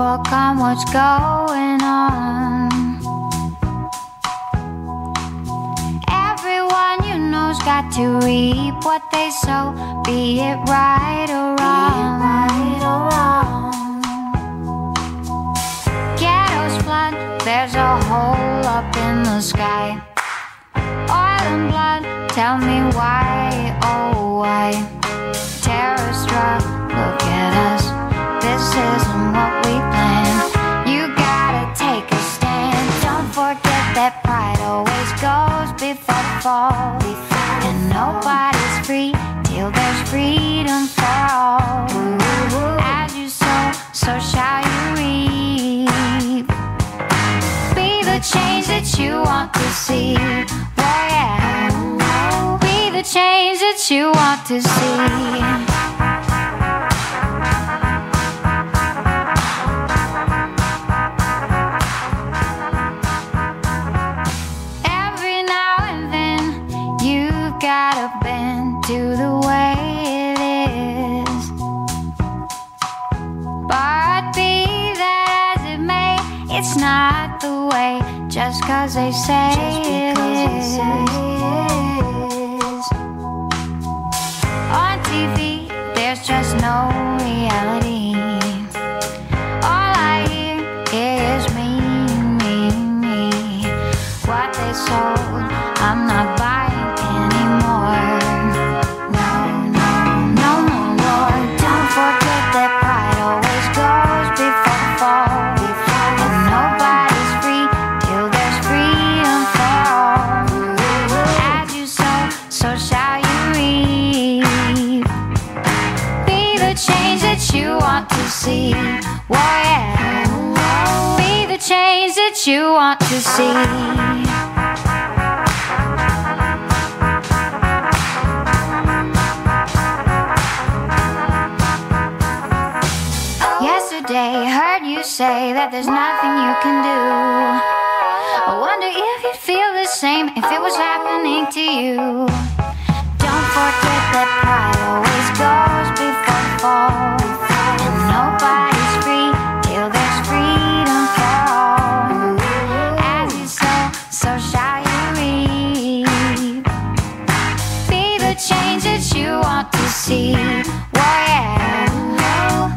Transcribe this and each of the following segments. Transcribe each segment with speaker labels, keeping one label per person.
Speaker 1: book on what's going on. Everyone you know's got to reap what they sow, be it right or wrong. Right or wrong. Ghetto's flood, there's a hole up in the sky. Oil and blood, tell me why, oh why? Before the fall. And nobody's free till there's freedom for all. As you sow, so shall you reap. Be the change that you want to see. Oh yeah. Be the change that you want to see. It's not the way just cause they say it is. See. Yeah. Be the change that you want to see. Yesterday, heard you say that there's nothing you can do. I wonder if you'd feel the same if it was happening to you. Don't forget that pride always goes before fall. Changes start with you. So so shy of me the change that you want to see. Where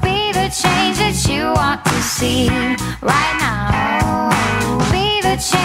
Speaker 1: be the change that you want to see. Right now. Be the change